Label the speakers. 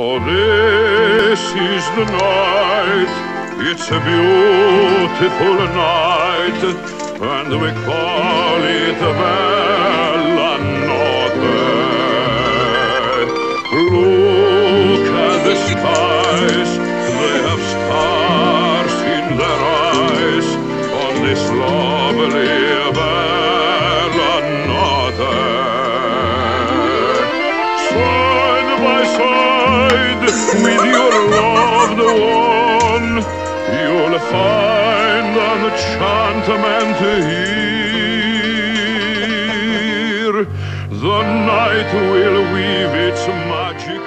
Speaker 1: Oh, this is the night. It's a beautiful night, and we call it Bella Notte. Look at the skies, they have stars in their eyes on this lovely Bella with your loved one, you'll find an enchantment here. The night will weave its magic.